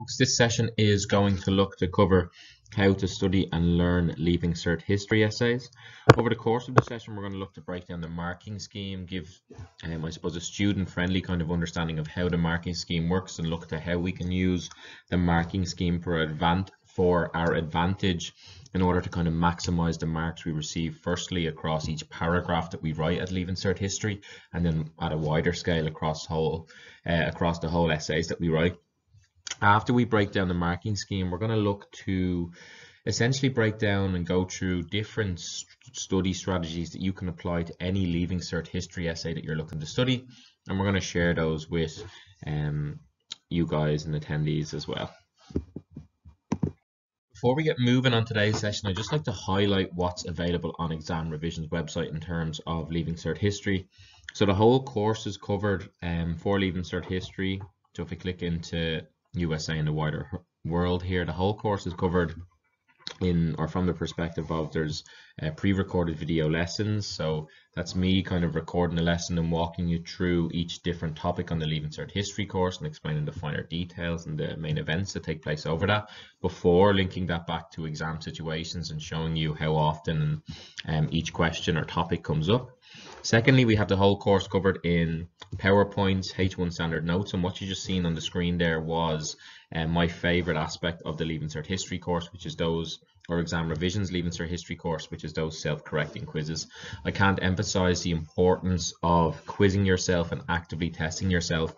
Folks, This session is going to look to cover how to study and learn Leaving Cert history essays. Over the course of the session, we're going to look to break down the marking scheme, give, um, I suppose, a student-friendly kind of understanding of how the marking scheme works and look to how we can use the marking scheme for, advant for our advantage in order to kind of maximize the marks we receive firstly across each paragraph that we write at Leaving Cert history and then at a wider scale across whole uh, across the whole essays that we write after we break down the marking scheme, we're going to look to essentially break down and go through different study strategies that you can apply to any Leaving Cert history essay that you're looking to study. And we're going to share those with um, you guys and attendees as well. Before we get moving on today's session, I'd just like to highlight what's available on Exam Revision's website in terms of Leaving Cert history. So the whole course is covered um, for Leaving Cert history. So if we click into USA and the wider world here. The whole course is covered in or from the perspective of there's uh, pre-recorded video lessons so that's me kind of recording a lesson and walking you through each different topic on the Leaving Cert history course and explaining the finer details and the main events that take place over that before linking that back to exam situations and showing you how often um, each question or topic comes up Secondly, we have the whole course covered in PowerPoint, H1 standard notes, and what you just seen on the screen there was um, my favorite aspect of the Leaving Cert History course, which is those, or exam revisions Leaving Cert History course, which is those self-correcting quizzes. I can't emphasize the importance of quizzing yourself and actively testing yourself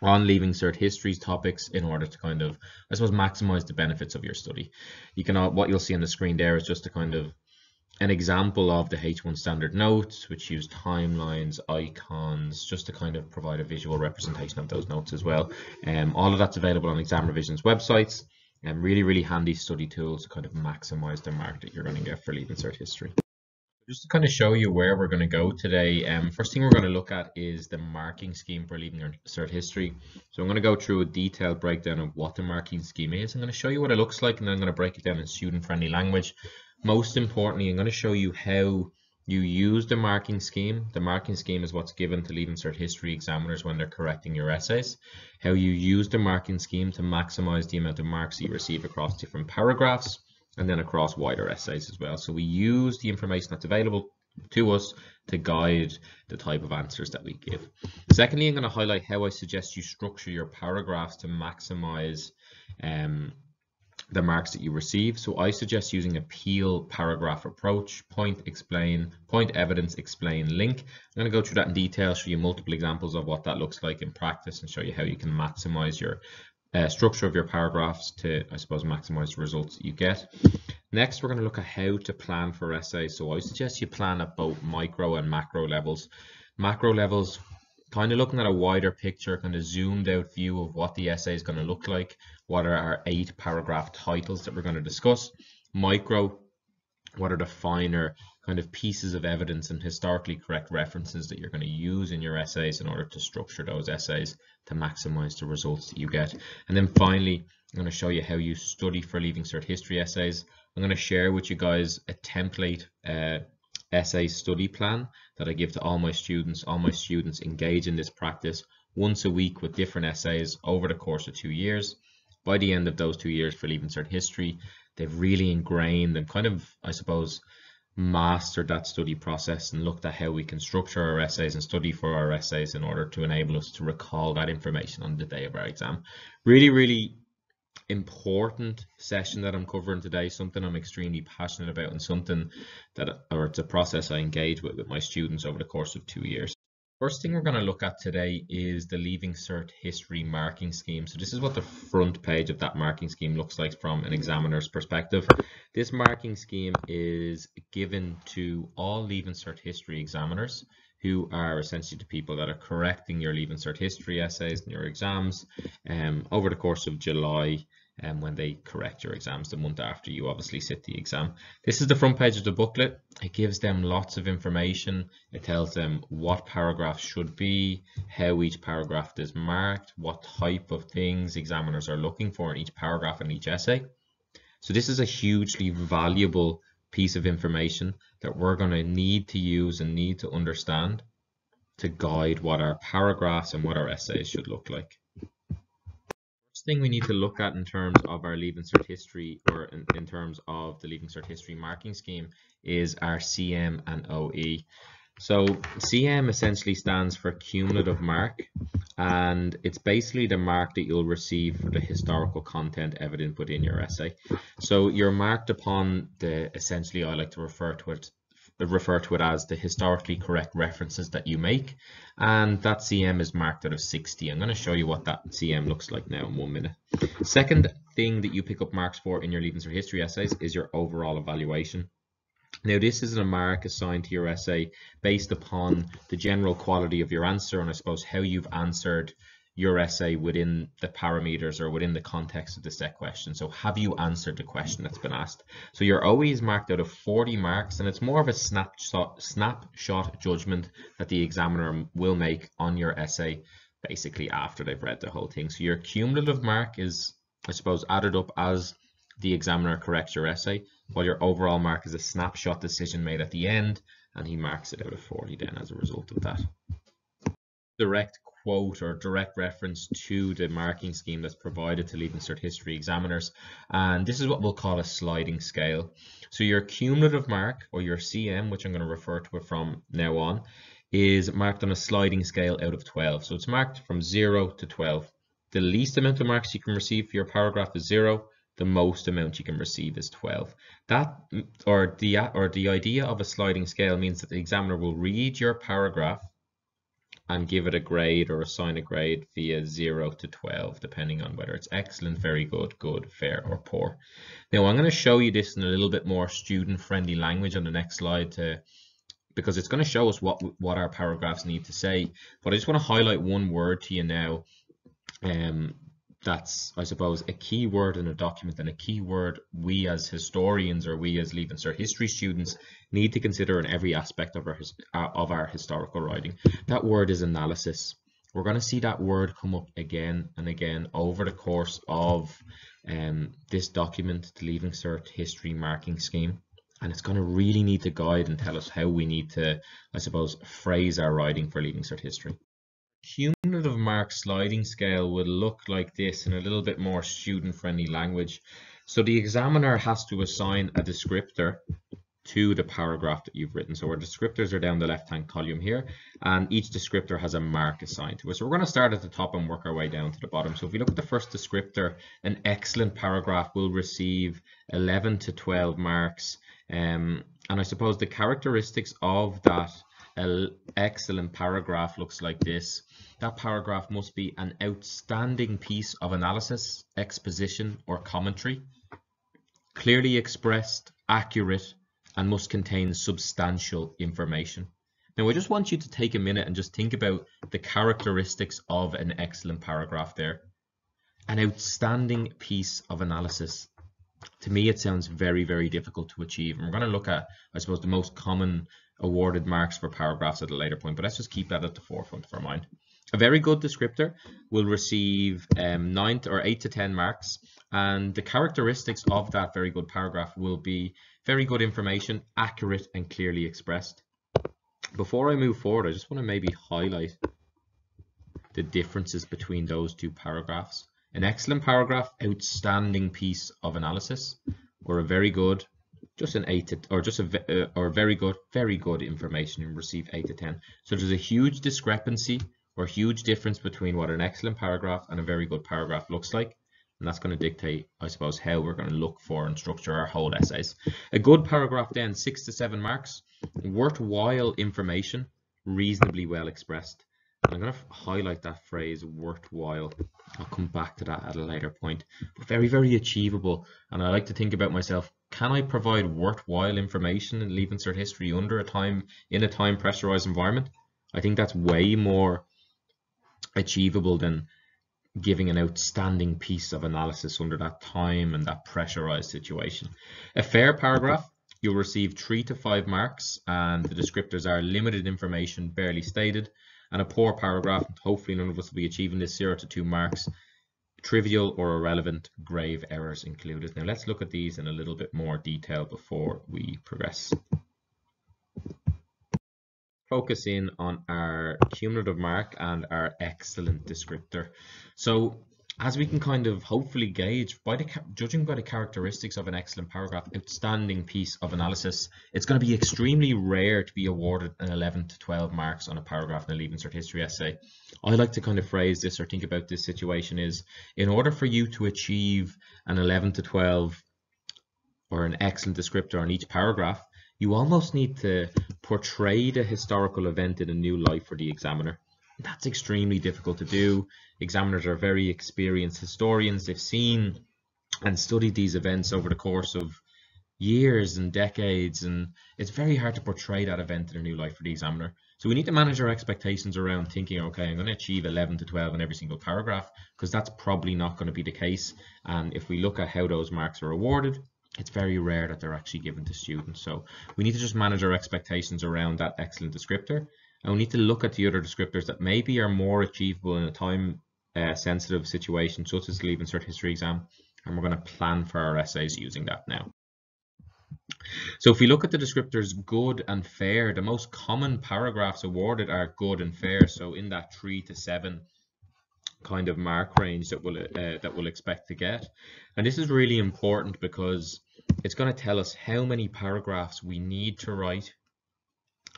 on leaving cert histories topics in order to kind of i suppose maximize the benefits of your study you can what you'll see on the screen there is just to kind of an example of the H1 standard notes, which use timelines, icons, just to kind of provide a visual representation of those notes as well. Um, all of that's available on Exam Revision's websites and really, really handy study tools to kind of maximize the mark that you're going to get for Leaving Cert History. Just to kind of show you where we're going to go today, um, first thing we're going to look at is the marking scheme for Leaving Cert History. So I'm going to go through a detailed breakdown of what the marking scheme is. I'm going to show you what it looks like and then I'm going to break it down in student-friendly language most importantly, I'm going to show you how you use the marking scheme. The marking scheme is what's given to Leaving Cert History examiners when they're correcting your essays. How you use the marking scheme to maximize the amount of marks you receive across different paragraphs and then across wider essays as well. So we use the information that's available to us to guide the type of answers that we give. Secondly, I'm going to highlight how I suggest you structure your paragraphs to maximize um, the marks that you receive. So I suggest using a peel paragraph approach, point, explain, point, evidence, explain, link. I'm going to go through that in detail, show you multiple examples of what that looks like in practice and show you how you can maximize your uh, structure of your paragraphs to, I suppose, maximize the results you get. Next, we're going to look at how to plan for essays. So I suggest you plan at both micro and macro levels. Macro levels, kind of looking at a wider picture, kind of zoomed out view of what the essay is going to look like, what are our eight paragraph titles that we're going to discuss, micro, what are the finer kind of pieces of evidence and historically correct references that you're going to use in your essays in order to structure those essays to maximize the results that you get. And then finally, I'm going to show you how you study for Leaving Cert History essays. I'm going to share with you guys a template uh, essay study plan that I give to all my students. All my students engage in this practice once a week with different essays over the course of two years. By the end of those two years for Leaving Cert History, they've really ingrained and kind of, I suppose, mastered that study process and looked at how we can structure our essays and study for our essays in order to enable us to recall that information on the day of our exam. Really, really important session that I'm covering today, something I'm extremely passionate about and something that, or it's a process I engage with with my students over the course of two years. First thing we're going to look at today is the Leaving Cert History marking scheme. So this is what the front page of that marking scheme looks like from an examiner's perspective. This marking scheme is given to all Leaving Cert History examiners who are essentially the people that are correcting your Leaving Cert History essays and your exams um, over the course of July um, when they correct your exams the month after you obviously sit the exam. This is the front page of the booklet. It gives them lots of information. It tells them what paragraphs should be, how each paragraph is marked, what type of things examiners are looking for in each paragraph and each essay. So this is a hugely valuable piece of information that we're going to need to use and need to understand to guide what our paragraphs and what our essays should look like first thing we need to look at in terms of our Leaving Cert history or in, in terms of the Leaving Cert history marking scheme is our CM and OE. So CM essentially stands for cumulative mark and it's basically the mark that you'll receive for the historical content evident within your essay. So you're marked upon the essentially I like to refer to it refer to it as the historically correct references that you make and that CM is marked out of 60. I'm going to show you what that CM looks like now in one minute. Second thing that you pick up marks for in your Leaving Cert history essays is your overall evaluation. Now this is a mark assigned to your essay based upon the general quality of your answer and I suppose how you've answered your essay within the parameters or within the context of the set question. So have you answered the question that's been asked? So you're always marked out of 40 marks and it's more of a snapshot, snapshot judgment that the examiner will make on your essay basically after they've read the whole thing. So your cumulative mark is, I suppose, added up as the examiner corrects your essay, while your overall mark is a snapshot decision made at the end and he marks it out of 40 then as a result of that. Direct quote or direct reference to the marking scheme that's provided to Leaving Cert History examiners. And this is what we'll call a sliding scale. So your cumulative mark or your CM, which I'm going to refer to it from now on, is marked on a sliding scale out of 12. So it's marked from 0 to 12. The least amount of marks you can receive for your paragraph is 0. The most amount you can receive is 12. That or the or the idea of a sliding scale means that the examiner will read your paragraph and give it a grade or assign a grade via 0 to 12 depending on whether it's excellent, very good, good, fair or poor. Now I'm going to show you this in a little bit more student friendly language on the next slide to because it's going to show us what what our paragraphs need to say but I just want to highlight one word to you now um, that's I suppose a key word in a document and a key word we as historians or we as Leaving Cert history students need to consider in every aspect of our uh, of our historical writing. That word is analysis. We're going to see that word come up again and again over the course of um, this document, the Leaving Cert history marking scheme. And it's going to really need to guide and tell us how we need to, I suppose, phrase our writing for Leaving Cert history cumulative mark sliding scale would look like this in a little bit more student friendly language. So the examiner has to assign a descriptor to the paragraph that you've written. So our descriptors are down the left hand column here and each descriptor has a mark assigned to it. So we're going to start at the top and work our way down to the bottom. So if we look at the first descriptor, an excellent paragraph will receive 11 to 12 marks. Um, and I suppose the characteristics of that an excellent paragraph looks like this. That paragraph must be an outstanding piece of analysis, exposition, or commentary, clearly expressed, accurate, and must contain substantial information. Now, I just want you to take a minute and just think about the characteristics of an excellent paragraph there. An outstanding piece of analysis. To me, it sounds very, very difficult to achieve. And we're going to look at, I suppose, the most common awarded marks for paragraphs at a later point, but let's just keep that at the forefront of our mind. A very good descriptor will receive um, 9 or 8 to 10 marks, and the characteristics of that very good paragraph will be very good information, accurate and clearly expressed. Before I move forward, I just want to maybe highlight the differences between those two paragraphs. An excellent paragraph, outstanding piece of analysis, or a very good just an 8 to, or just a uh, or very good very good information and receive 8 to 10 so there's a huge discrepancy or huge difference between what an excellent paragraph and a very good paragraph looks like and that's going to dictate I suppose how we're going to look for and structure our whole essays a good paragraph then 6 to 7 marks worthwhile information reasonably well expressed I'm going to highlight that phrase worthwhile. I'll come back to that at a later point. But very, very achievable. And I like to think about myself can I provide worthwhile information and Leaving Cert history under a time in a time pressurized environment? I think that's way more achievable than giving an outstanding piece of analysis under that time and that pressurized situation. A fair paragraph, you'll receive three to five marks and the descriptors are limited information, barely stated, and a poor paragraph, hopefully none of us will be achieving this zero to two marks, trivial or irrelevant grave errors included. Now let's look at these in a little bit more detail before we progress. Focus in on our cumulative mark and our excellent descriptor. So as we can kind of hopefully gauge by the judging by the characteristics of an excellent paragraph, outstanding piece of analysis, it's going to be extremely rare to be awarded an 11 to 12 marks on a paragraph in a Leaving Cert History essay. I like to kind of phrase this or think about this situation is in order for you to achieve an 11 to 12 or an excellent descriptor on each paragraph, you almost need to portray the historical event in a new light for the examiner. That's extremely difficult to do. Examiners are very experienced historians. They've seen and studied these events over the course of years and decades, and it's very hard to portray that event in a new light for the examiner. So we need to manage our expectations around thinking, okay, I'm going to achieve 11 to 12 in every single paragraph, because that's probably not going to be the case. And if we look at how those marks are awarded, it's very rare that they're actually given to students. So we need to just manage our expectations around that excellent descriptor and we need to look at the other descriptors that maybe are more achievable in a time uh, sensitive situation such as the Leaving Cert History exam and we're going to plan for our essays using that now. So if we look at the descriptors good and fair, the most common paragraphs awarded are good and fair. So in that three to seven kind of mark range that we'll, uh, that we'll expect to get. And this is really important because it's going to tell us how many paragraphs we need to write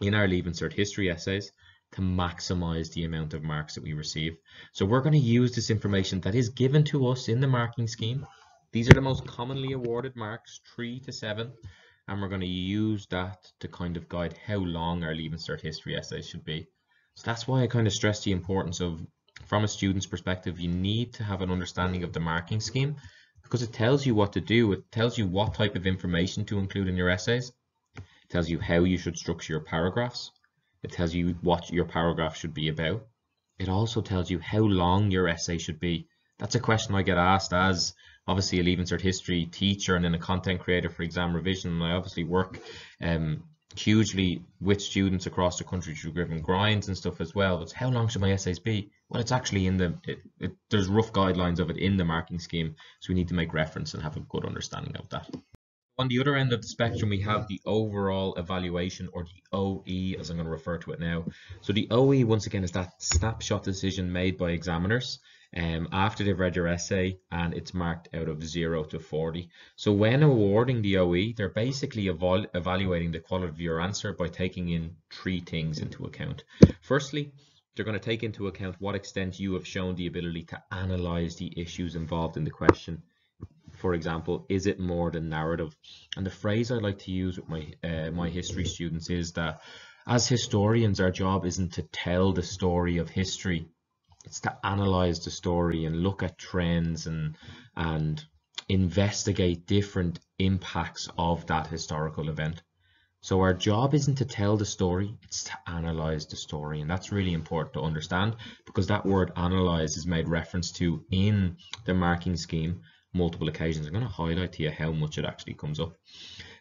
in our Leaving Cert history essays to maximize the amount of marks that we receive. So we're going to use this information that is given to us in the marking scheme. These are the most commonly awarded marks, three to seven, and we're going to use that to kind of guide how long our Leaving Cert history essays should be. So that's why I kind of stress the importance of, from a student's perspective, you need to have an understanding of the marking scheme because it tells you what to do. It tells you what type of information to include in your essays tells you how you should structure your paragraphs. It tells you what your paragraph should be about. It also tells you how long your essay should be. That's a question I get asked as obviously a Leaving Cert history teacher and then a content creator for exam revision. And I obviously work um, hugely with students across the country through and Grinds and stuff as well. But how long should my essays be? Well, it's actually in the, it, it, there's rough guidelines of it in the marking scheme. So we need to make reference and have a good understanding of that. On the other end of the spectrum, we have the overall evaluation or the OE, as I'm going to refer to it now. So the OE, once again, is that snapshot decision made by examiners um, after they've read your essay and it's marked out of 0 to 40. So when awarding the OE, they're basically eval evaluating the quality of your answer by taking in three things into account. Firstly, they're going to take into account what extent you have shown the ability to analyze the issues involved in the question for example, is it more than narrative? And the phrase I like to use with my uh, my history students is that as historians, our job isn't to tell the story of history; it's to analyze the story and look at trends and and investigate different impacts of that historical event. So our job isn't to tell the story, it's to analyze the story. And that's really important to understand because that word analyze is made reference to in the marking scheme multiple occasions. I'm going to highlight to you how much it actually comes up.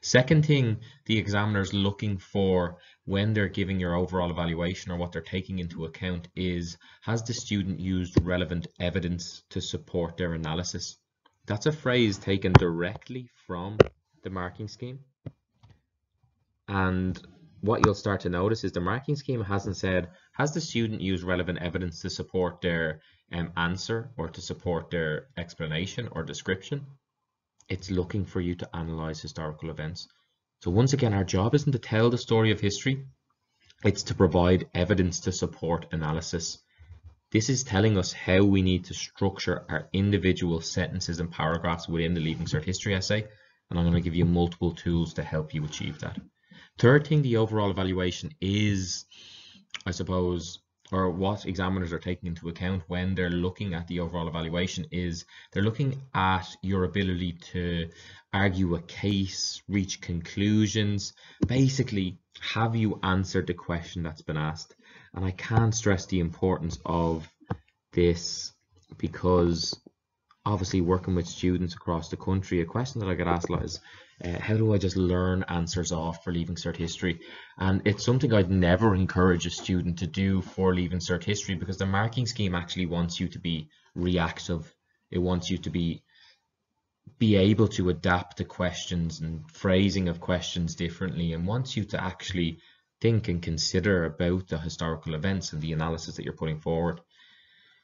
Second thing the examiner is looking for when they're giving your overall evaluation or what they're taking into account is has the student used relevant evidence to support their analysis? That's a phrase taken directly from the marking scheme. And what you'll start to notice is the marking scheme hasn't said, has the student used relevant evidence to support their um, answer or to support their explanation or description. It's looking for you to analyze historical events. So once again, our job isn't to tell the story of history. It's to provide evidence to support analysis. This is telling us how we need to structure our individual sentences and paragraphs within the Leaving Cert history essay. And I'm going to give you multiple tools to help you achieve that. Third thing, the overall evaluation is, I suppose, or what examiners are taking into account when they're looking at the overall evaluation is they're looking at your ability to argue a case, reach conclusions, basically have you answered the question that's been asked. And I can't stress the importance of this because obviously working with students across the country, a question that I get asked a lot is, uh, how do I just learn answers off for Leaving Cert History? And it's something I'd never encourage a student to do for Leaving Cert History because the marking scheme actually wants you to be reactive. It wants you to be be able to adapt to questions and phrasing of questions differently and wants you to actually think and consider about the historical events and the analysis that you're putting forward.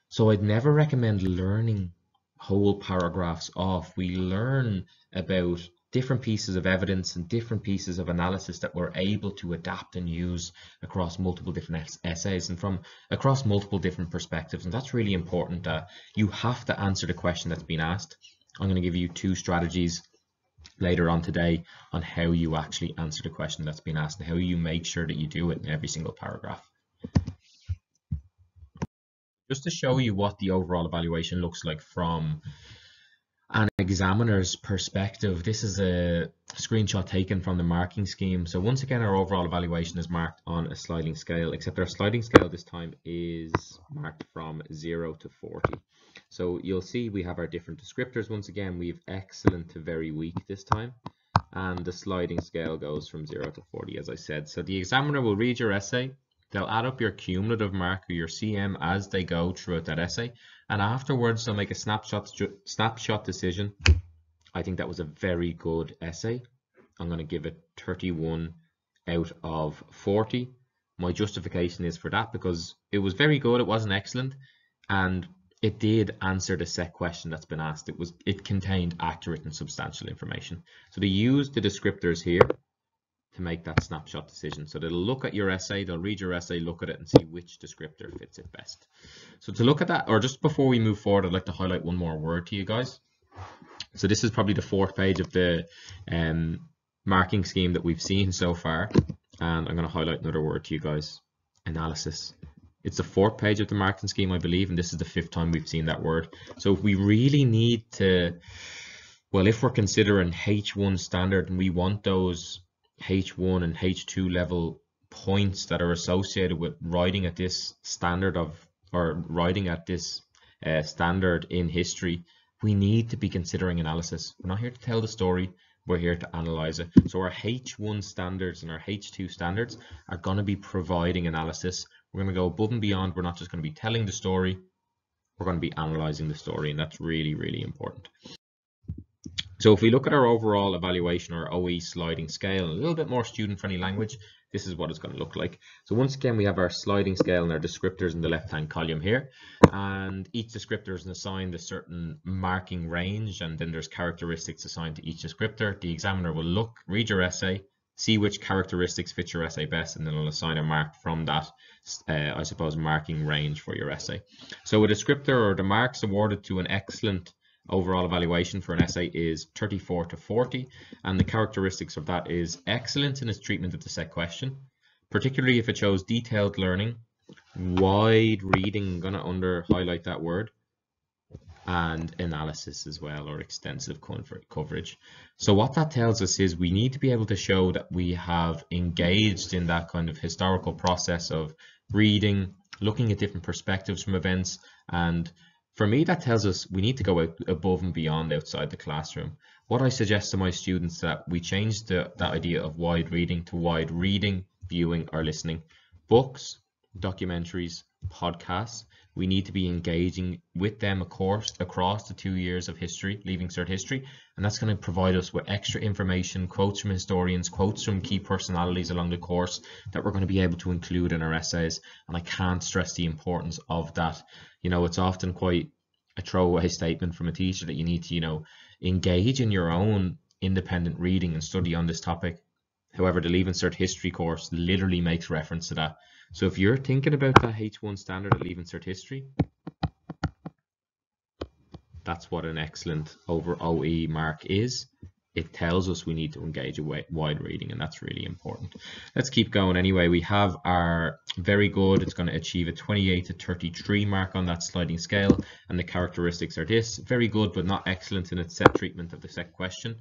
So I'd never recommend learning whole paragraphs off, we learn about different pieces of evidence and different pieces of analysis that we're able to adapt and use across multiple different essays and from across multiple different perspectives. And that's really important that you have to answer the question that's been asked. I'm going to give you two strategies later on today on how you actually answer the question that's been asked and how you make sure that you do it in every single paragraph. Just to show you what the overall evaluation looks like from an examiner's perspective, this is a screenshot taken from the marking scheme. So once again, our overall evaluation is marked on a sliding scale, except our sliding scale this time is marked from 0 to 40. So you'll see we have our different descriptors. Once again, we have excellent to very weak this time. And the sliding scale goes from 0 to 40, as I said. So the examiner will read your essay. They'll add up your cumulative mark or your CM as they go throughout that essay. And afterwards, they'll make a snapshot, snapshot decision. I think that was a very good essay. I'm going to give it 31 out of 40. My justification is for that because it was very good. It wasn't excellent. And it did answer the set question that's been asked. It was it contained accurate and substantial information. So they used the descriptors here to make that snapshot decision. So they'll look at your essay, they'll read your essay, look at it and see which descriptor fits it best. So to look at that, or just before we move forward, I'd like to highlight one more word to you guys. So this is probably the fourth page of the um, marking scheme that we've seen so far. And I'm going to highlight another word to you guys, analysis. It's the fourth page of the marking scheme, I believe, and this is the fifth time we've seen that word. So if we really need to, well, if we're considering H1 standard and we want those H1 and H2 level points that are associated with writing at this standard of, or writing at this uh, standard in history, we need to be considering analysis. We're not here to tell the story, we're here to analyze it. So our H1 standards and our H2 standards are going to be providing analysis we're going to go above and beyond. We're not just going to be telling the story. We're going to be analyzing the story, and that's really, really important. So if we look at our overall evaluation or OE sliding scale, a little bit more student-friendly language, this is what it's going to look like. So once again, we have our sliding scale and our descriptors in the left-hand column here. And each descriptor is assigned a certain marking range, and then there's characteristics assigned to each descriptor. The examiner will look, read your essay, see which characteristics fit your essay best, and then it'll assign a mark from that, uh, I suppose, marking range for your essay. So a descriptor or the marks awarded to an excellent overall evaluation for an essay is 34 to 40, and the characteristics of that is excellence in its treatment of the set question, particularly if it shows detailed learning, wide reading, I'm going to under highlight that word, and analysis as well or extensive coverage. So what that tells us is we need to be able to show that we have engaged in that kind of historical process of reading, looking at different perspectives from events and for me that tells us we need to go above and beyond outside the classroom. What I suggest to my students that we change the, that idea of wide reading to wide reading, viewing or listening. Books, documentaries, podcasts we need to be engaging with them of course across the two years of history leaving cert history. And that's going to provide us with extra information quotes from historians quotes from key personalities along the course that we're going to be able to include in our essays. And i can't stress the importance of that. You know it's often quite a throwaway statement from a teacher that you need to you know engage in your own independent reading and study on this topic. However the leaving cert history course literally makes reference to that so if you're thinking about that H1 standard at Leaving Cert History, that's what an excellent over OE mark is. It tells us we need to engage a wide reading and that's really important. Let's keep going anyway. We have our very good, it's going to achieve a 28 to 33 mark on that sliding scale and the characteristics are this, very good but not excellent in its set treatment of the set question,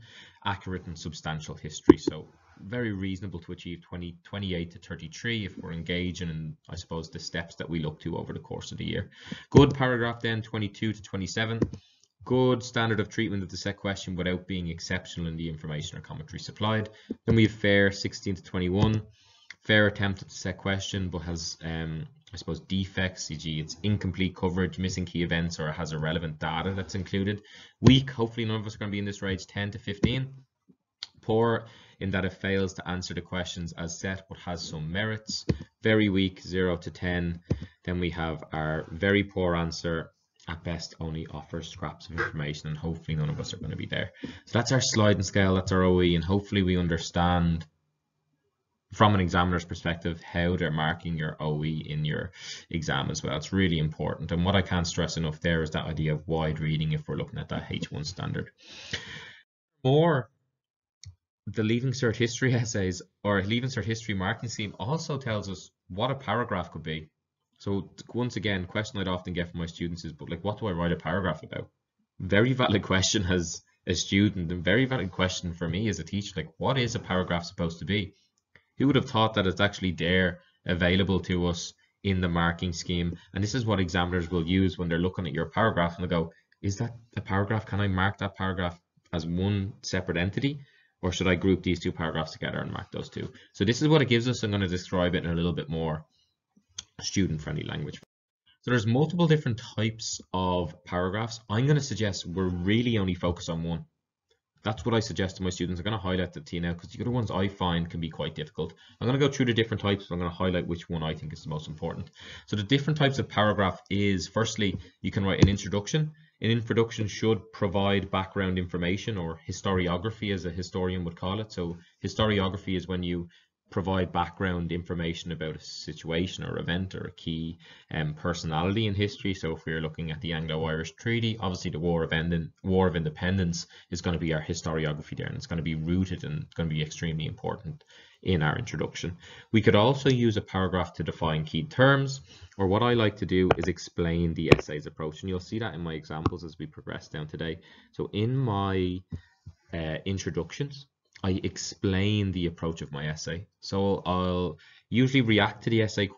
accurate and substantial history. So very reasonable to achieve 20, 28 to 33 if we're engaging in, I suppose, the steps that we look to over the course of the year. Good paragraph then, 22 to 27. Good standard of treatment of the set question without being exceptional in the information or commentary supplied. Then we have fair, 16 to 21. Fair attempt at the set question, but has, um, I suppose, defects, e.g. it's incomplete coverage, missing key events, or has irrelevant data that's included. Weak, hopefully none of us are going to be in this range, 10 to 15. Poor, in that it fails to answer the questions as set but has some merits. Very weak, 0 to 10. Then we have our very poor answer, at best only offers scraps of information and hopefully none of us are going to be there. So that's our sliding scale, that's our OE and hopefully we understand from an examiner's perspective how they're marking your OE in your exam as well. It's really important and what I can't stress enough there is that idea of wide reading if we're looking at that H1 standard. More the Leaving Cert History essays or Leaving Cert History marking scheme also tells us what a paragraph could be. So once again, question I'd often get from my students is, but like, what do I write a paragraph about? Very valid question as a student and very valid question for me as a teacher. Like, what is a paragraph supposed to be? Who would have thought that it's actually there available to us in the marking scheme? And this is what examiners will use when they're looking at your paragraph and they go, is that a paragraph? Can I mark that paragraph as one separate entity? Or should I group these two paragraphs together and mark those two? So this is what it gives us. I'm going to describe it in a little bit more student-friendly language. So there's multiple different types of paragraphs. I'm going to suggest we're really only focused on one. That's what I suggest to my students. I'm going to highlight the T now because the other ones I find can be quite difficult. I'm going to go through the different types. I'm going to highlight which one I think is the most important. So the different types of paragraph is firstly, you can write an introduction. An introduction should provide background information or historiography as a historian would call it. So historiography is when you provide background information about a situation or event or a key um, personality in history. So if we're looking at the Anglo-Irish Treaty, obviously the War of, End War of Independence is going to be our historiography there and it's going to be rooted and it's going to be extremely important in our introduction. We could also use a paragraph to define key terms or what I like to do is explain the essay's approach and you'll see that in my examples as we progress down today. So in my uh, introductions, I explain the approach of my essay. So I'll usually react to the essay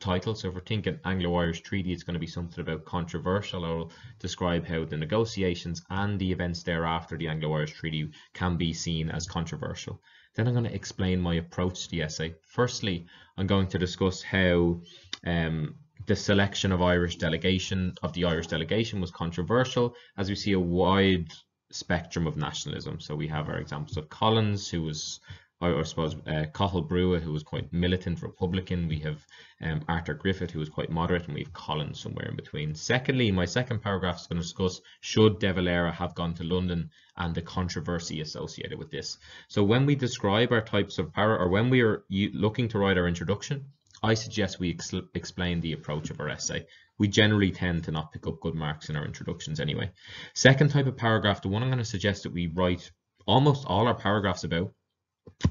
title. So if we're thinking Anglo-Irish Treaty, it's going to be something about controversial. I'll describe how the negotiations and the events thereafter the Anglo-Irish Treaty can be seen as controversial. Then I'm going to explain my approach to the essay. Firstly, I'm going to discuss how um, the selection of Irish delegation of the Irish delegation was controversial, as we see a wide spectrum of nationalism. So we have our examples of Collins, who was, I suppose, uh, Brugha, who was quite militant Republican. We have um, Arthur Griffith, who was quite moderate, and we have Collins somewhere in between. Secondly, my second paragraph is going to discuss should De Valera have gone to London and the controversy associated with this. So when we describe our types of power, or when we are looking to write our introduction, I suggest we ex explain the approach of our essay we generally tend to not pick up good marks in our introductions anyway. Second type of paragraph, the one I'm going to suggest that we write almost all our paragraphs about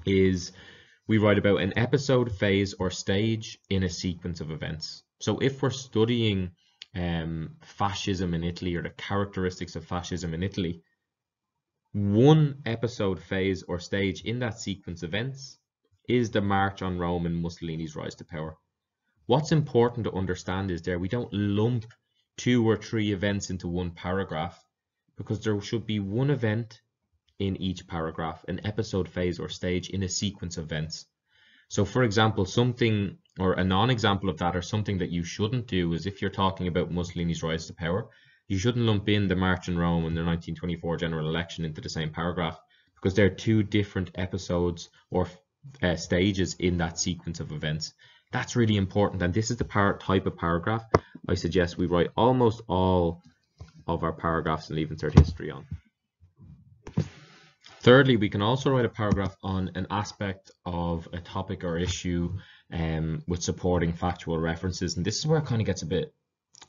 is we write about an episode, phase, or stage in a sequence of events. So if we're studying um, fascism in Italy or the characteristics of fascism in Italy, one episode, phase, or stage in that sequence of events is the march on Rome and Mussolini's rise to power. What's important to understand is there we don't lump two or three events into one paragraph because there should be one event in each paragraph, an episode phase or stage in a sequence of events. So for example, something or a non-example of that or something that you shouldn't do is if you're talking about Mussolini's rise to power, you shouldn't lump in the March in Rome and the 1924 general election into the same paragraph because they're two different episodes or uh, stages in that sequence of events. That's really important. And this is the par type of paragraph I suggest we write almost all of our paragraphs in Leaving Cert history on. Thirdly, we can also write a paragraph on an aspect of a topic or issue um, with supporting factual references. And this is where it kind of gets a bit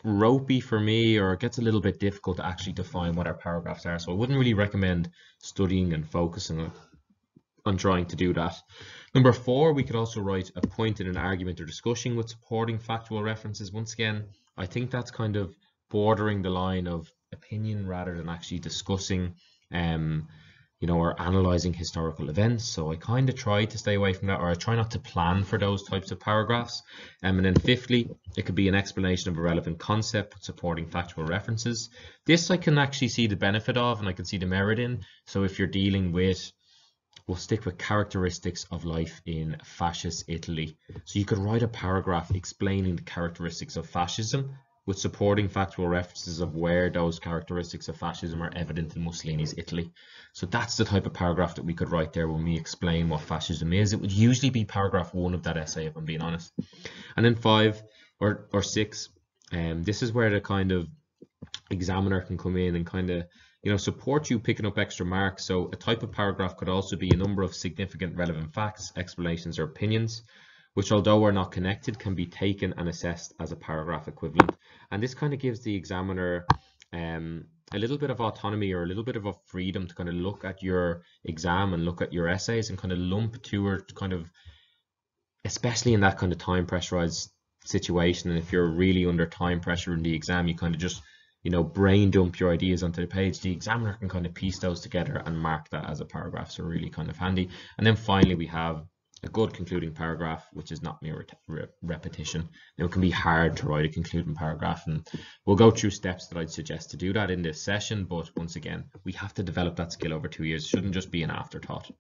ropey for me or it gets a little bit difficult to actually define what our paragraphs are. So I wouldn't really recommend studying and focusing on, on trying to do that. Number four, we could also write a point in an argument or discussion with supporting factual references. Once again, I think that's kind of bordering the line of opinion rather than actually discussing um, you know, or analyzing historical events. So I kind of try to stay away from that, or I try not to plan for those types of paragraphs. Um, and then fifthly, it could be an explanation of a relevant concept with supporting factual references. This I can actually see the benefit of, and I can see the merit in. So if you're dealing with we'll stick with characteristics of life in fascist Italy. So you could write a paragraph explaining the characteristics of fascism with supporting factual references of where those characteristics of fascism are evident in Mussolini's Italy. So that's the type of paragraph that we could write there when we explain what fascism is. It would usually be paragraph one of that essay, if I'm being honest. And then five or, or six, um, this is where the kind of examiner can come in and kind of you know support you picking up extra marks so a type of paragraph could also be a number of significant relevant facts explanations or opinions which although are not connected can be taken and assessed as a paragraph equivalent. And this kind of gives the examiner um, a little bit of autonomy or a little bit of a freedom to kind of look at your exam and look at your essays and kind of lump two or kind of especially in that kind of time pressurized situation. And if you're really under time pressure in the exam you kind of just you know brain dump your ideas onto the page. The examiner can kind of piece those together and mark that as a paragraph. So really kind of handy. And then finally we have a good concluding paragraph which is not mere re repetition. Now it can be hard to write a concluding paragraph and we'll go through steps that I'd suggest to do that in this session but once again we have to develop that skill over two years. It shouldn't just be an afterthought.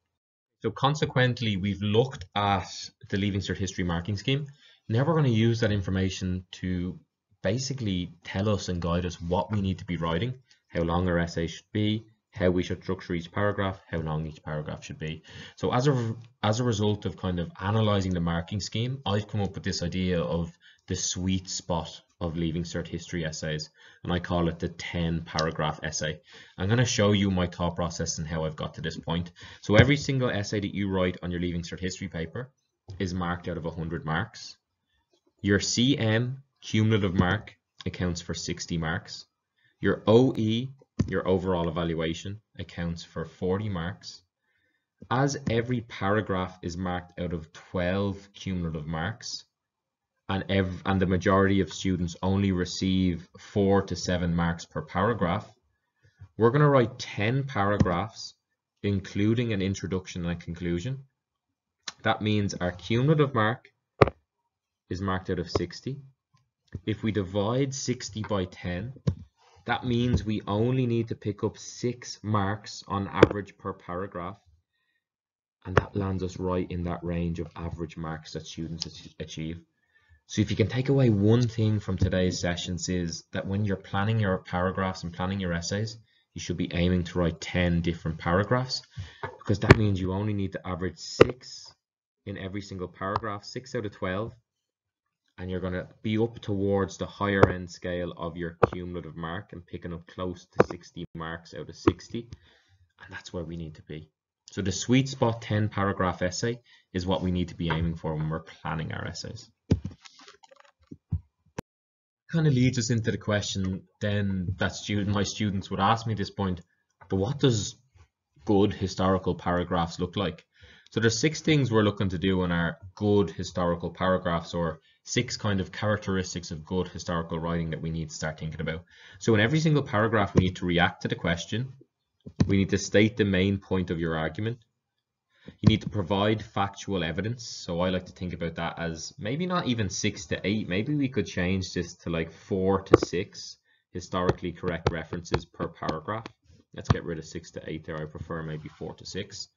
So consequently we've looked at the Leaving Cert history marking scheme. Now we're going to use that information to basically tell us and guide us what we need to be writing, how long our essay should be, how we should structure each paragraph, how long each paragraph should be. So as a, as a result of kind of analyzing the marking scheme, I've come up with this idea of the sweet spot of leaving cert history essays and I call it the 10 paragraph essay. I'm going to show you my thought process and how I've got to this point. So every single essay that you write on your leaving cert history paper is marked out of 100 marks. Your CM cumulative mark accounts for 60 marks. Your OE, your overall evaluation, accounts for 40 marks. As every paragraph is marked out of 12 cumulative marks, and, and the majority of students only receive 4 to 7 marks per paragraph, we're going to write 10 paragraphs, including an introduction and a conclusion. That means our cumulative mark is marked out of 60 if we divide 60 by 10, that means we only need to pick up six marks on average per paragraph. And that lands us right in that range of average marks that students achieve. So if you can take away one thing from today's sessions is that when you're planning your paragraphs and planning your essays, you should be aiming to write 10 different paragraphs because that means you only need to average six in every single paragraph, six out of 12 and you're going to be up towards the higher end scale of your cumulative mark and picking up close to 60 marks out of 60 and that's where we need to be. So the sweet spot 10 paragraph essay is what we need to be aiming for when we're planning our essays. Kind of leads us into the question then that student my students would ask me at this point but what does good historical paragraphs look like? So there's six things we're looking to do in our good historical paragraphs or six kind of characteristics of good historical writing that we need to start thinking about. So in every single paragraph, we need to react to the question. We need to state the main point of your argument. You need to provide factual evidence. So I like to think about that as maybe not even six to eight. Maybe we could change this to like four to six historically correct references per paragraph. Let's get rid of six to eight there. I prefer maybe four to six.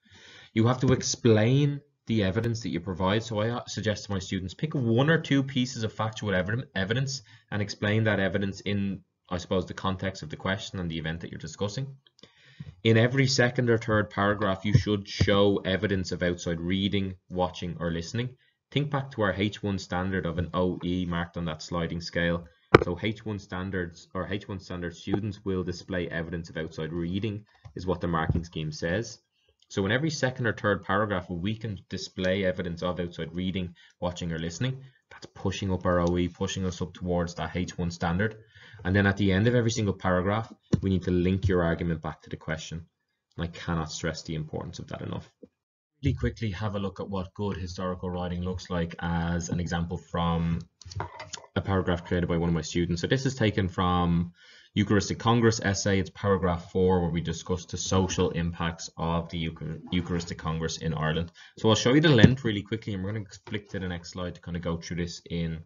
You have to explain the evidence that you provide. So I uh, suggest to my students, pick one or two pieces of factual evidence and explain that evidence in, I suppose, the context of the question and the event that you're discussing. In every second or third paragraph, you should show evidence of outside reading, watching, or listening. Think back to our H1 standard of an OE marked on that sliding scale. So H1 standards or H1 standard students will display evidence of outside reading is what the marking scheme says. So in every second or third paragraph, we can display evidence of outside reading, watching or listening. That's pushing up our OE, pushing us up towards that H1 standard. And then at the end of every single paragraph, we need to link your argument back to the question. And I cannot stress the importance of that enough. Really quickly have a look at what good historical writing looks like as an example from a paragraph created by one of my students. So this is taken from Eucharistic Congress essay. It's paragraph four where we discuss the social impacts of the Eucharistic Congress in Ireland. So I'll show you the length really quickly and we're going to flick to the next slide to kind of go through this in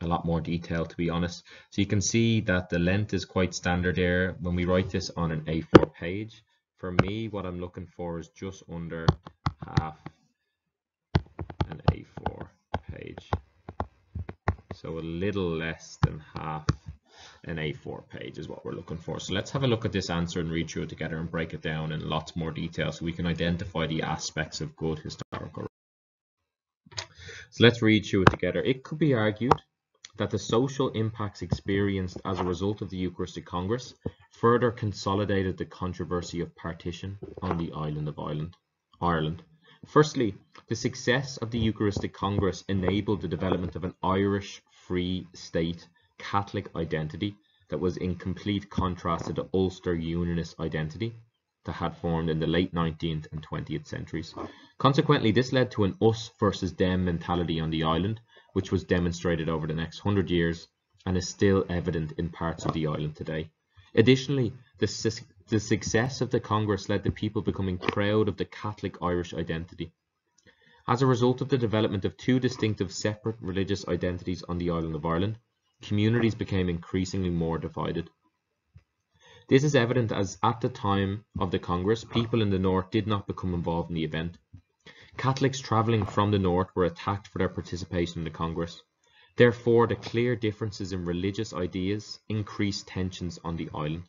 a lot more detail to be honest. So you can see that the length is quite standard there. When we write this on an A4 page, for me what I'm looking for is just under half an A4 page. So a little less than half an A4 page is what we're looking for. So let's have a look at this answer and read through it together and break it down in lots more detail so we can identify the aspects of good historical. So let's read through it together. It could be argued that the social impacts experienced as a result of the Eucharistic Congress further consolidated the controversy of partition on the island of Ireland. Ireland. Firstly, the success of the Eucharistic Congress enabled the development of an Irish Free State Catholic identity that was in complete contrast to the Ulster Unionist identity that had formed in the late 19th and 20th centuries. Consequently, this led to an us versus them mentality on the island, which was demonstrated over the next hundred years and is still evident in parts of the island today. Additionally, the, su the success of the Congress led to people becoming proud of the Catholic Irish identity. As a result of the development of two distinctive separate religious identities on the island of Ireland, communities became increasingly more divided. This is evident as at the time of the Congress, people in the north did not become involved in the event. Catholics travelling from the north were attacked for their participation in the Congress. Therefore, the clear differences in religious ideas increased tensions on the island.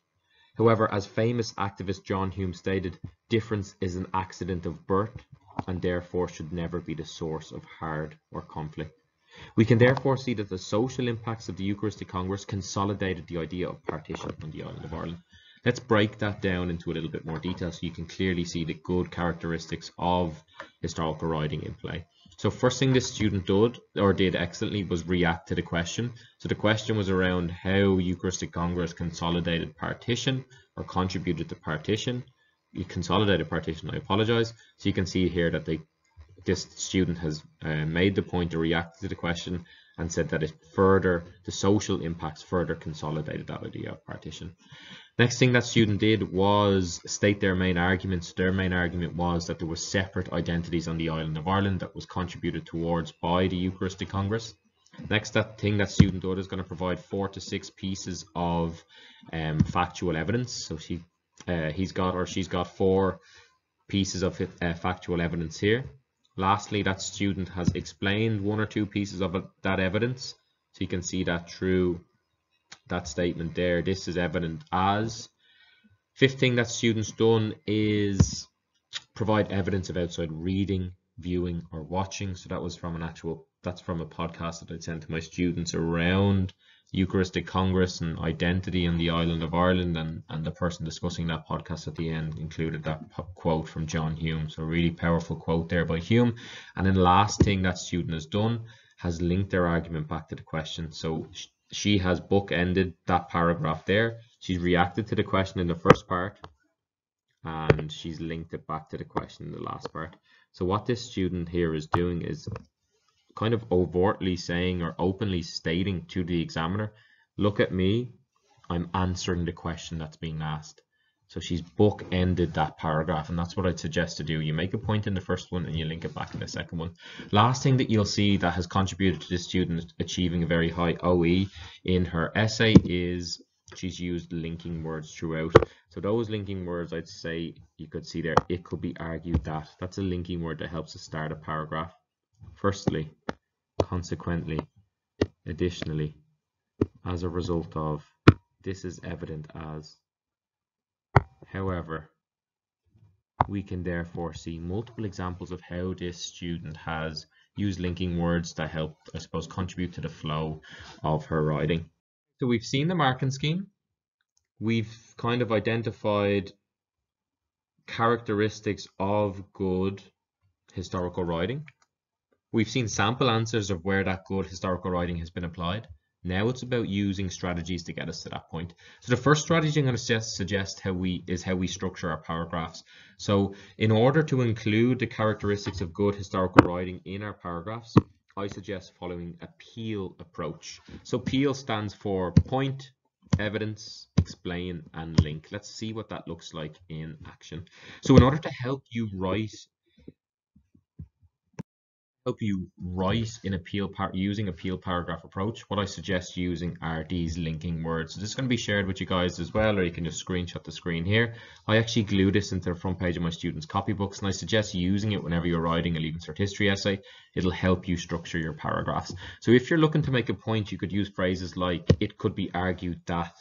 However, as famous activist John Hume stated, difference is an accident of birth and therefore should never be the source of hard or conflict. We can therefore see that the social impacts of the Eucharistic Congress consolidated the idea of partition on the island of Ireland. Let's break that down into a little bit more detail so you can clearly see the good characteristics of historical writing in play. So first thing this student did or did excellently was react to the question. So the question was around how Eucharistic Congress consolidated partition or contributed to partition. You consolidated partition, I apologize. So you can see here that they this student has uh, made the point to react to the question and said that it further, the social impacts further consolidated that idea of partition. Next thing that student did was state their main arguments. Their main argument was that there were separate identities on the island of Ireland that was contributed towards by the Eucharistic Congress. Next that thing that student did is going to provide four to six pieces of um, factual evidence. So she, uh, he's got or she's got four pieces of uh, factual evidence here. Lastly, that student has explained one or two pieces of that evidence. So you can see that through that statement there. This is evident as. Fifth thing that students done is provide evidence of outside reading, viewing, or watching. So that was from an actual, that's from a podcast that I sent to my students around Eucharistic Congress and identity on the island of Ireland, and, and the person discussing that podcast at the end included that quote from John Hume. So, really powerful quote there by Hume. And then, the last thing that student has done has linked their argument back to the question. So, she has bookended that paragraph there. She's reacted to the question in the first part, and she's linked it back to the question in the last part. So, what this student here is doing is kind of overtly saying or openly stating to the examiner, look at me, I'm answering the question that's being asked. So she's book-ended that paragraph, and that's what I'd suggest to do. You make a point in the first one and you link it back in the second one. Last thing that you'll see that has contributed to the student achieving a very high OE in her essay is she's used linking words throughout. So those linking words, I'd say you could see there, it could be argued that. That's a linking word that helps to start a paragraph. Firstly, consequently, additionally, as a result of, this is evident as. However, we can therefore see multiple examples of how this student has used linking words that help, I suppose, contribute to the flow of her writing. So we've seen the marking scheme. We've kind of identified characteristics of good historical writing. We've seen sample answers of where that good historical writing has been applied. Now it's about using strategies to get us to that point. So the first strategy I'm going to suggest how we is how we structure our paragraphs. So in order to include the characteristics of good historical writing in our paragraphs, I suggest following a PEEL approach. So PEEL stands for point, evidence, explain, and link. Let's see what that looks like in action. So in order to help you write help you write in a PEEL part using a PEEL paragraph approach, what I suggest using are these linking words. So this is going to be shared with you guys as well, or you can just screenshot the screen here. I actually glue this into the front page of my students' copybooks, and I suggest using it whenever you're writing a Leaving Cert history essay. It'll help you structure your paragraphs. So if you're looking to make a point, you could use phrases like, it could be argued that,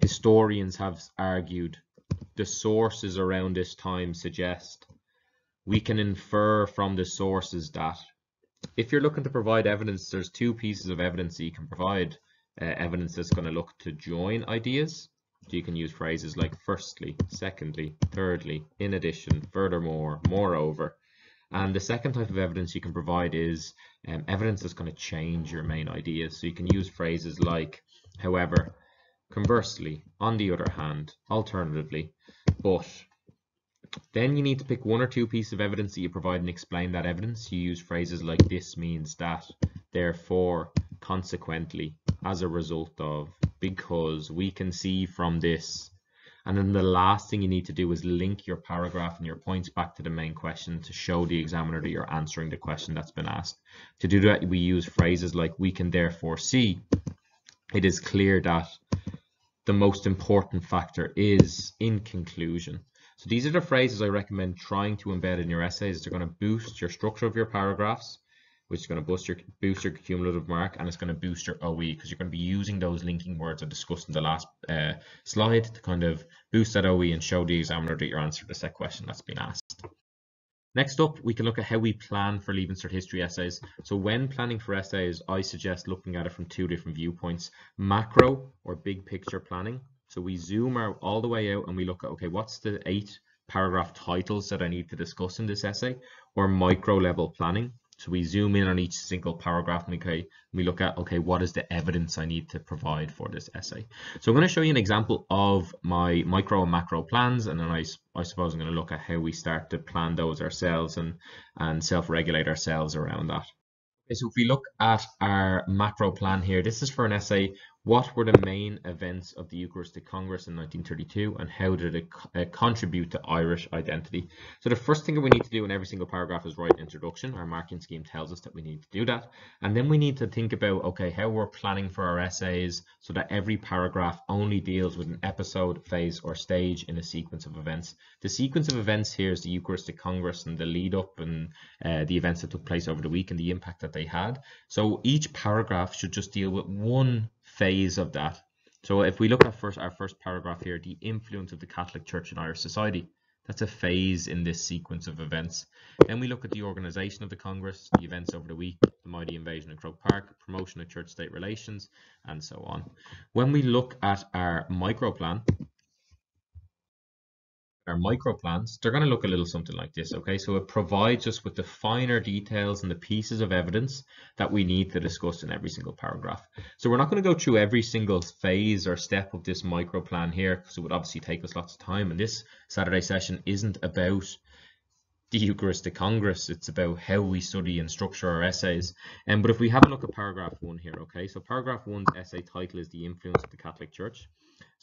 historians have argued, the sources around this time suggest, we can infer from the sources that if you're looking to provide evidence, there's two pieces of evidence that you can provide. Uh, evidence that's going to look to join ideas. So you can use phrases like firstly, secondly, thirdly, in addition, furthermore, moreover. And the second type of evidence you can provide is um, evidence that's going to change your main ideas. So you can use phrases like, however, conversely, on the other hand, alternatively, but, then you need to pick one or two pieces of evidence that you provide and explain that evidence. You use phrases like this means that, therefore, consequently, as a result of, because we can see from this. And then the last thing you need to do is link your paragraph and your points back to the main question to show the examiner that you're answering the question that's been asked. To do that, we use phrases like we can therefore see. It is clear that the most important factor is in conclusion. So these are the phrases I recommend trying to embed in your essays. They're going to boost your structure of your paragraphs, which is going to boost your boost your cumulative mark, and it's going to boost your OE because you're going to be using those linking words I discussed in the last uh, slide to kind of boost that OE and show the examiner that you're answering the set question that's been asked. Next up, we can look at how we plan for Leaving Cert History essays. So when planning for essays, I suggest looking at it from two different viewpoints. Macro or big picture planning, so we zoom out all the way out and we look at, okay, what's the eight paragraph titles that I need to discuss in this essay or micro level planning. So we zoom in on each single paragraph and okay, we look at, okay, what is the evidence I need to provide for this essay? So I'm going to show you an example of my micro and macro plans, and then I, I suppose I'm going to look at how we start to plan those ourselves and, and self-regulate ourselves around that. Okay, so if we look at our macro plan here, this is for an essay what were the main events of the Eucharistic Congress in 1932 and how did it uh, contribute to Irish identity? So the first thing that we need to do in every single paragraph is write an introduction. Our marking scheme tells us that we need to do that. And then we need to think about, okay, how we're planning for our essays so that every paragraph only deals with an episode, phase or stage in a sequence of events. The sequence of events here is the Eucharistic Congress and the lead up and uh, the events that took place over the week and the impact that they had. So each paragraph should just deal with one phase of that. So if we look at first our first paragraph here, the influence of the Catholic Church in Irish society, that's a phase in this sequence of events. Then we look at the organisation of the Congress, the events over the week, the mighty invasion of Croke Park, promotion of church-state relations, and so on. When we look at our micro plan, our micro plans, they're going to look a little something like this, okay? So it provides us with the finer details and the pieces of evidence that we need to discuss in every single paragraph. So we're not going to go through every single phase or step of this micro plan here because it would obviously take us lots of time. And this Saturday session isn't about the Eucharistic Congress. It's about how we study and structure our essays. And um, but if we have a look at paragraph one here, okay, so paragraph one's essay title is the influence of the Catholic Church.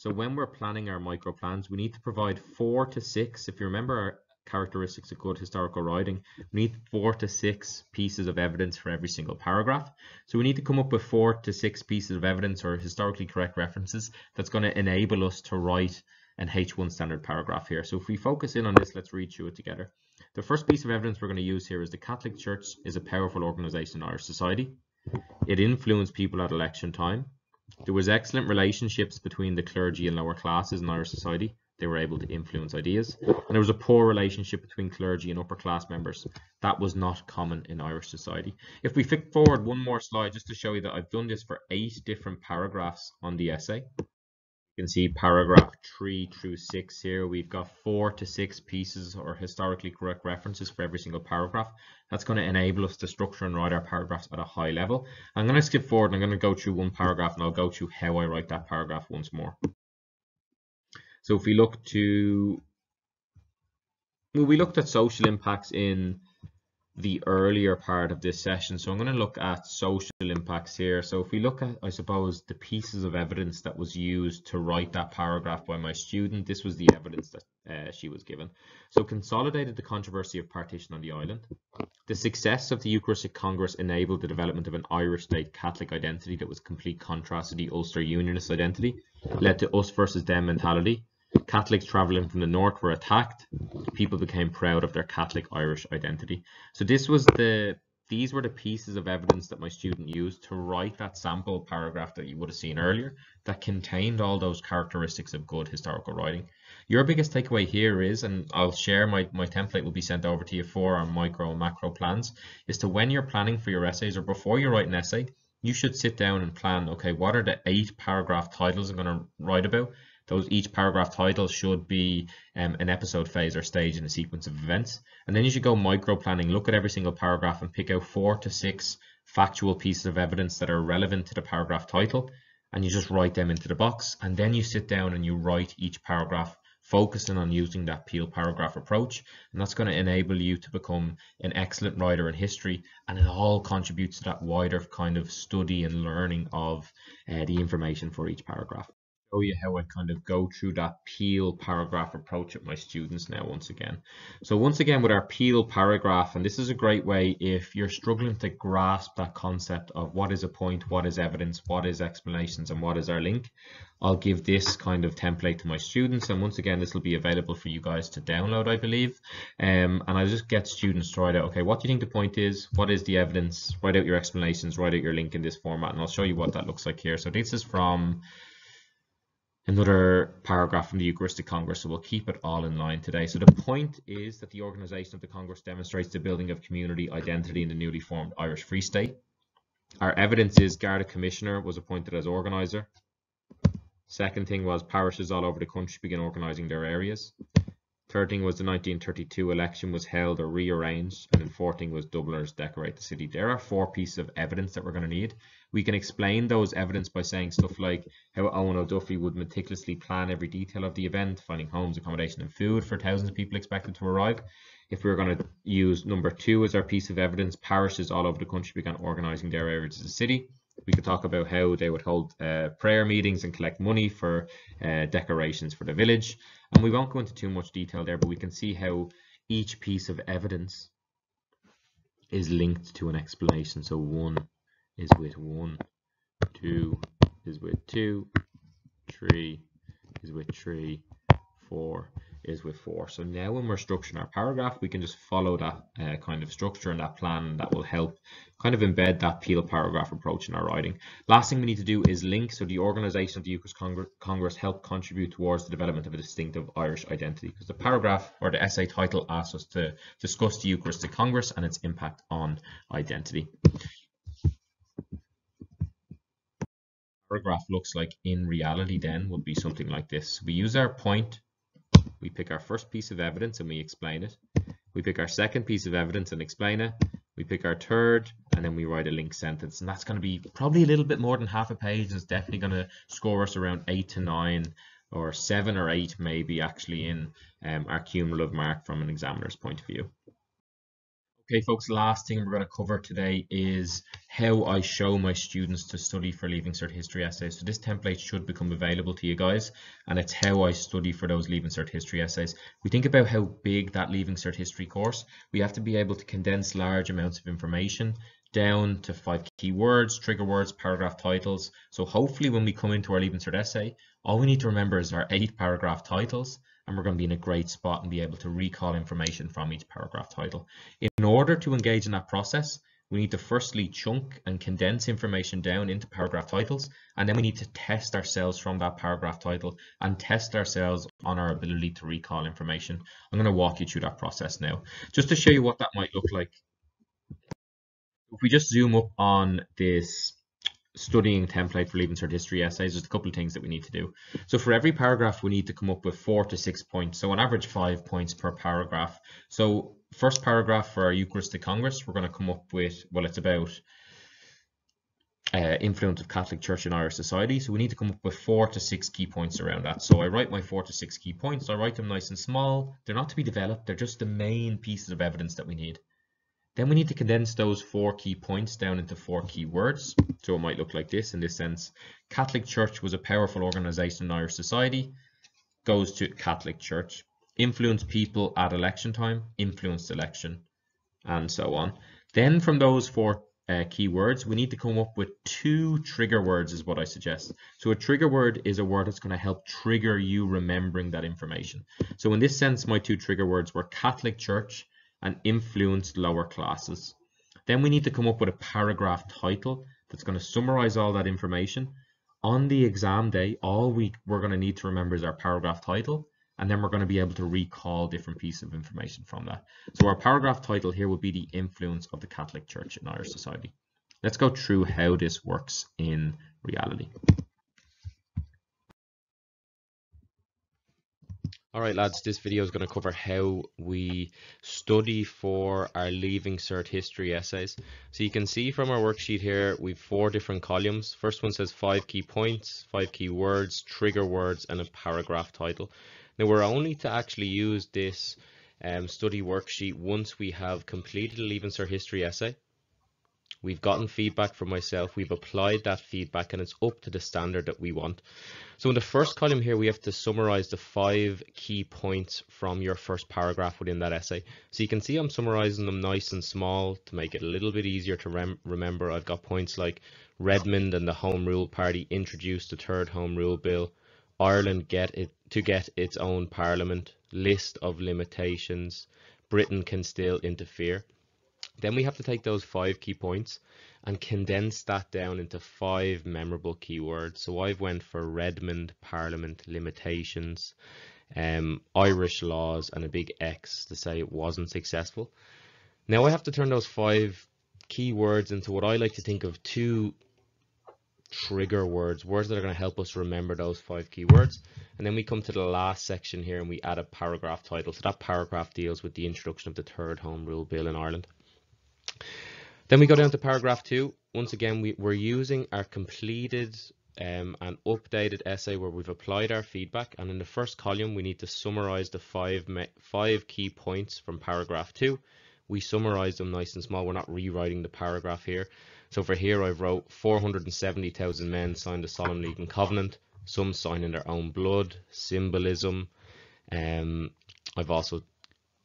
So when we're planning our micro plans, we need to provide four to six. If you remember our characteristics of good historical writing, we need four to six pieces of evidence for every single paragraph. So we need to come up with four to six pieces of evidence or historically correct references that's going to enable us to write an H1 standard paragraph here. So if we focus in on this, let's read through it together. The first piece of evidence we're going to use here is the Catholic Church is a powerful organization in Irish society. It influenced people at election time. There was excellent relationships between the clergy and lower classes in Irish society. They were able to influence ideas. And there was a poor relationship between clergy and upper class members. That was not common in Irish society. If we flick forward one more slide just to show you that I've done this for eight different paragraphs on the essay can see paragraph 3 through 6 here. We've got 4 to 6 pieces or historically correct references for every single paragraph. That's going to enable us to structure and write our paragraphs at a high level. I'm going to skip forward and I'm going to go through one paragraph and I'll go through how I write that paragraph once more. So if we look to, well, we looked at social impacts in the earlier part of this session. So I'm going to look at social impacts here. So if we look at, I suppose, the pieces of evidence that was used to write that paragraph by my student, this was the evidence that uh, she was given. So consolidated the controversy of partition on the island. The success of the Eucharistic Congress enabled the development of an Irish state Catholic identity that was complete contrast to the Ulster Unionist identity, led to us versus them mentality, Catholics travelling from the north were attacked. People became proud of their Catholic Irish identity. So this was the these were the pieces of evidence that my student used to write that sample paragraph that you would have seen earlier that contained all those characteristics of good historical writing. Your biggest takeaway here is, and I'll share my, my template will be sent over to you for our micro and macro plans, is to when you're planning for your essays or before you write an essay, you should sit down and plan, okay, what are the eight paragraph titles I'm going to write about? Those each paragraph title should be um, an episode phase or stage in a sequence of events. And then you should go micro planning, look at every single paragraph and pick out four to six factual pieces of evidence that are relevant to the paragraph title. And you just write them into the box. And then you sit down and you write each paragraph focusing on using that peel paragraph approach. And that's going to enable you to become an excellent writer in history. And it all contributes to that wider kind of study and learning of uh, the information for each paragraph show you how I kind of go through that peel paragraph approach with my students now once again. So once again with our peel paragraph, and this is a great way if you're struggling to grasp that concept of what is a point, what is evidence, what is explanations, and what is our link, I'll give this kind of template to my students. And once again, this will be available for you guys to download, I believe. Um, and I just get students to write out, okay, what do you think the point is? What is the evidence? Write out your explanations, write out your link in this format, and I'll show you what that looks like here. So this is from another paragraph from the Eucharistic Congress, so we'll keep it all in line today. So the point is that the organisation of the Congress demonstrates the building of community identity in the newly formed Irish Free State. Our evidence is Garda Commissioner was appointed as organiser. Second thing was parishes all over the country begin organising their areas. Third thing was the 1932 election was held or rearranged. And then fourth thing was Dubliners decorate the city. There are four pieces of evidence that we're going to need. We can explain those evidence by saying stuff like how Eoin O'Duffy would meticulously plan every detail of the event, finding homes, accommodation and food for thousands of people expected to arrive. If we are going to use number two as our piece of evidence, parishes all over the country began organising their areas of the city we could talk about how they would hold uh, prayer meetings and collect money for uh, decorations for the village. And we won't go into too much detail there, but we can see how each piece of evidence is linked to an explanation. So one is with one, two is with two, three is with three, four is with four. So now when we're structuring our paragraph, we can just follow that uh, kind of structure and that plan that will help kind of embed that peel paragraph approach in our writing. Last thing we need to do is link. So the organization of the Eucharist Congress, Congress helped contribute towards the development of a distinctive Irish identity because the paragraph or the essay title asks us to discuss the Eucharistic Congress and its impact on identity. Paragraph looks like in reality then would be something like this. We use our point we pick our first piece of evidence and we explain it. We pick our second piece of evidence and explain it. We pick our third and then we write a link sentence. And that's going to be probably a little bit more than half a page. It's definitely going to score us around eight to nine or seven or eight maybe actually in um, our cumulative mark from an examiner's point of view. Okay, folks, last thing we're going to cover today is how I show my students to study for Leaving Cert History essays. So this template should become available to you guys, and it's how I study for those Leaving Cert History essays. We think about how big that Leaving Cert History course, we have to be able to condense large amounts of information down to five keywords, trigger words, paragraph titles. So hopefully when we come into our Leaving Cert essay, all we need to remember is our eight paragraph titles and we're going to be in a great spot and be able to recall information from each paragraph title. In order to engage in that process, we need to firstly chunk and condense information down into paragraph titles, and then we need to test ourselves from that paragraph title and test ourselves on our ability to recall information. I'm going to walk you through that process now, just to show you what that might look like. If we just zoom up on this studying template for Leaving Cert History essays, there's a couple of things that we need to do. So for every paragraph, we need to come up with four to six points. So on average, five points per paragraph. So first paragraph for our Eucharistic Congress, we're going to come up with, well, it's about uh, influence of Catholic Church in Irish society. So we need to come up with four to six key points around that. So I write my four to six key points. I write them nice and small. They're not to be developed. They're just the main pieces of evidence that we need. Then we need to condense those four key points down into four key words. So it might look like this in this sense. Catholic Church was a powerful organization in Irish society. Goes to Catholic Church. Influenced people at election time. Influenced election. And so on. Then from those four uh, keywords, we need to come up with two trigger words is what I suggest. So a trigger word is a word that's going to help trigger you remembering that information. So in this sense, my two trigger words were Catholic Church and influenced lower classes. Then we need to come up with a paragraph title that's going to summarize all that information. On the exam day, all we, we're going to need to remember is our paragraph title and then we're going to be able to recall different pieces of information from that. So our paragraph title here would be the influence of the Catholic Church in Irish society. Let's go through how this works in reality. Alright lads, this video is going to cover how we study for our Leaving Cert History essays. So you can see from our worksheet here, we've four different columns. First one says five key points, five key words, trigger words, and a paragraph title. Now we're only to actually use this um, study worksheet once we have completed a Leaving Cert History essay. We've gotten feedback from myself, we've applied that feedback and it's up to the standard that we want. So in the first column here, we have to summarize the five key points from your first paragraph within that essay. So you can see I'm summarizing them nice and small to make it a little bit easier to rem remember. I've got points like Redmond and the Home Rule Party introduced the third Home Rule Bill. Ireland get it to get its own parliament, list of limitations, Britain can still interfere. Then we have to take those five key points and condense that down into five memorable keywords. So I've went for Redmond, Parliament, limitations, um, Irish laws, and a big X to say it wasn't successful. Now I have to turn those five keywords into what I like to think of two trigger words, words that are going to help us remember those five keywords. And then we come to the last section here and we add a paragraph title. So that paragraph deals with the introduction of the third Home Rule Bill in Ireland. Then we go down to paragraph two. Once again, we, we're using our completed um, and updated essay where we've applied our feedback. And in the first column, we need to summarize the five, five key points from paragraph two. We summarize them nice and small. We're not rewriting the paragraph here. So for here, I've wrote 470,000 men signed the Solemn League and Covenant. Some sign in their own blood, symbolism. Um, I've also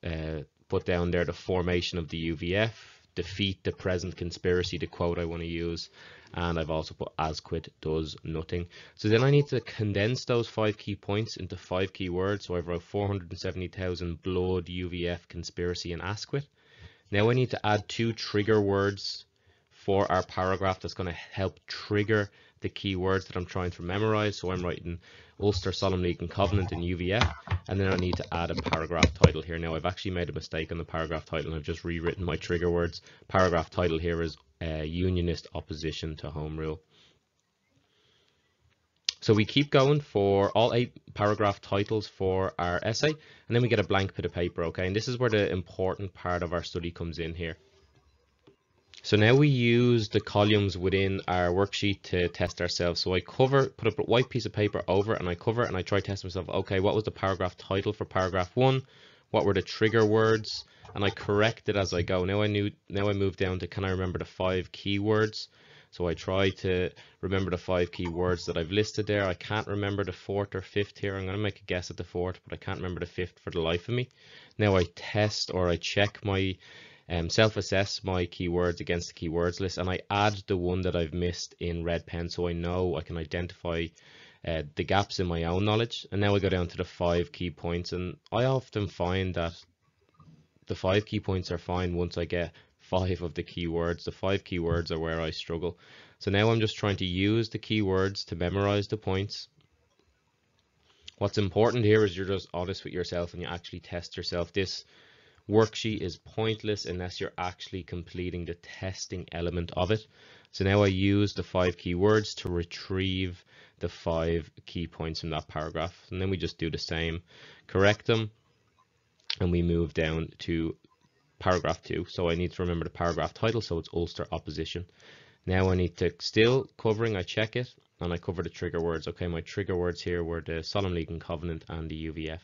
uh, put down there the formation of the UVF, defeat the present conspiracy, the quote I want to use. And I've also put Asquith does nothing. So then I need to condense those five key points into five key words. So I've wrote 470,000 blood, UVF, conspiracy, and Asquith. Now I need to add two trigger words for our paragraph that's going to help trigger the key words that I'm trying to memorize. So I'm writing Ulster Solemn League and Covenant in UVF, and then I need to add a paragraph title here. Now I've actually made a mistake on the paragraph title and I've just rewritten my trigger words. Paragraph title here is uh, Unionist Opposition to Home Rule. So we keep going for all eight paragraph titles for our essay, and then we get a blank bit of paper, okay? And this is where the important part of our study comes in here. So now we use the columns within our worksheet to test ourselves. So I cover, put a white piece of paper over and I cover and I try to test myself. Okay, what was the paragraph title for paragraph one? What were the trigger words? And I correct it as I go. Now I knew, now I move down to can I remember the five keywords? So I try to remember the five keywords that I've listed there. I can't remember the fourth or fifth here. I'm going to make a guess at the fourth, but I can't remember the fifth for the life of me. Now I test or I check my um, self-assess my keywords against the keywords list and I add the one that I've missed in red pen so I know I can identify uh, the gaps in my own knowledge. And now I go down to the five key points and I often find that the five key points are fine once I get five of the keywords. The five keywords are where I struggle. So now I'm just trying to use the keywords to memorize the points. What's important here is you're just honest with yourself and you actually test yourself. This worksheet is pointless unless you're actually completing the testing element of it. So now I use the five keywords to retrieve the five key points from that paragraph. And then we just do the same, correct them, and we move down to paragraph two. So I need to remember the paragraph title, so it's Ulster Opposition. Now I need to still covering, I check it, and I cover the trigger words. Okay, my trigger words here were the Solemn League and Covenant and the UVF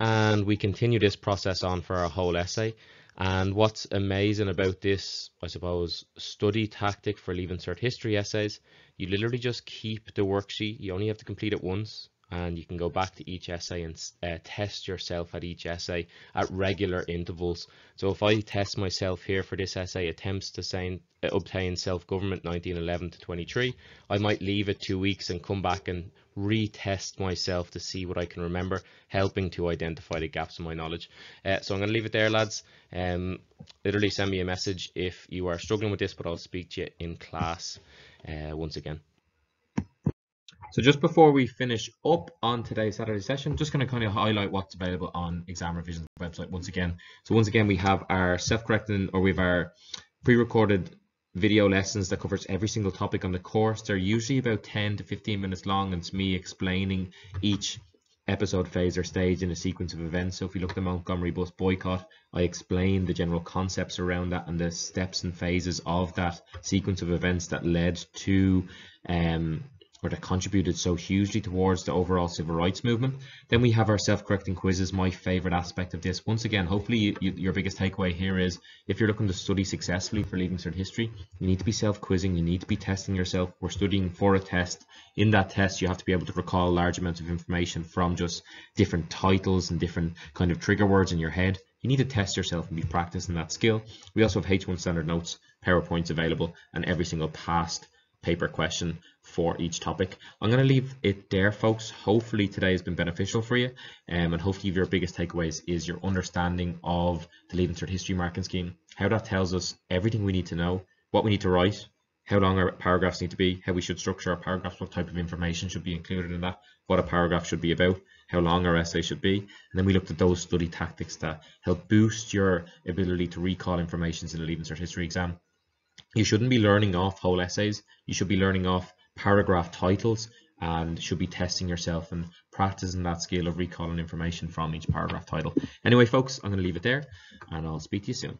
and we continue this process on for our whole essay. And what's amazing about this, I suppose, study tactic for Leaving Cert History essays, you literally just keep the worksheet. You only have to complete it once and you can go back to each essay and uh, test yourself at each essay at regular intervals. So if I test myself here for this essay, attempts to say, uh, obtain self-government 1911 to 23, I might leave it two weeks and come back and retest myself to see what I can remember, helping to identify the gaps in my knowledge. Uh, so I'm going to leave it there, lads. Um, literally send me a message if you are struggling with this, but I'll speak to you in class uh, once again. So just before we finish up on today's Saturday session, just going to kind of highlight what's available on Exam Revision's website once again. So once again, we have our self-correcting or we have our pre-recorded video lessons that covers every single topic on the course. They're usually about 10 to 15 minutes long and it's me explaining each episode phase or stage in a sequence of events. So if we look at the Montgomery bus boycott, I explain the general concepts around that and the steps and phases of that sequence of events that led to um, or that contributed so hugely towards the overall civil rights movement. Then we have our self-correcting quizzes, my favorite aspect of this. Once again, hopefully you, you, your biggest takeaway here is if you're looking to study successfully for Leaving Cert History, you need to be self-quizzing, you need to be testing yourself. We're studying for a test. In that test, you have to be able to recall large amounts of information from just different titles and different kind of trigger words in your head. You need to test yourself and be practicing that skill. We also have H1 standard notes, PowerPoints available, and every single past paper question for each topic. I'm going to leave it there, folks. Hopefully today has been beneficial for you, um, and hopefully your biggest takeaways is your understanding of the Leaving Cert History Marking Scheme, how that tells us everything we need to know, what we need to write, how long our paragraphs need to be, how we should structure our paragraphs, what type of information should be included in that, what a paragraph should be about, how long our essay should be, and then we looked at those study tactics that help boost your ability to recall information in the Leaving Cert History exam. You shouldn't be learning off whole essays. You should be learning off paragraph titles and should be testing yourself and practicing that skill of recalling information from each paragraph title. Anyway, folks, I'm going to leave it there and I'll speak to you soon.